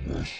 Yes.